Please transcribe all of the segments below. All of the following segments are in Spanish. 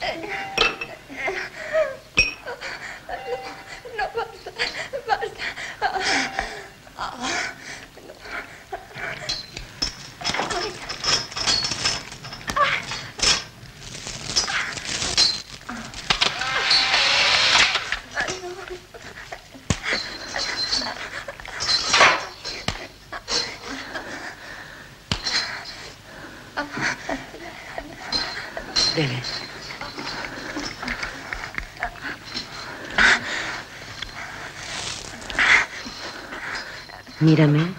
No, basta, basta. Mírame.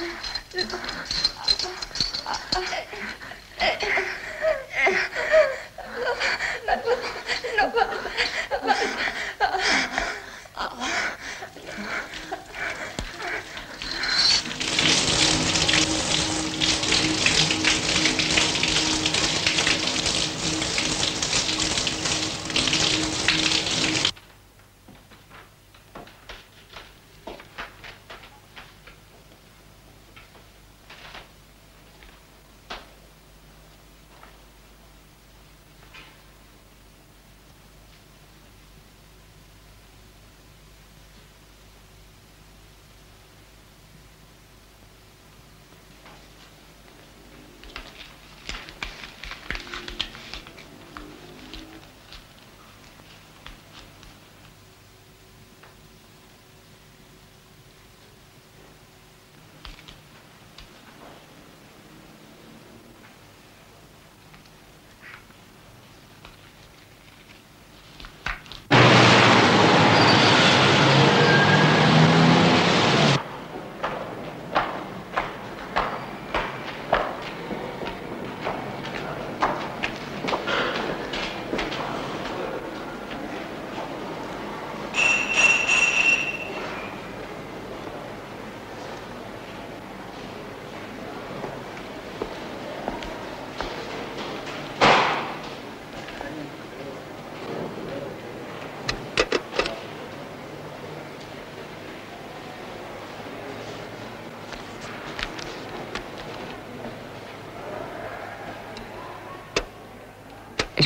啊这啊啊啊啊啊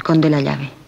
Esconde la llave.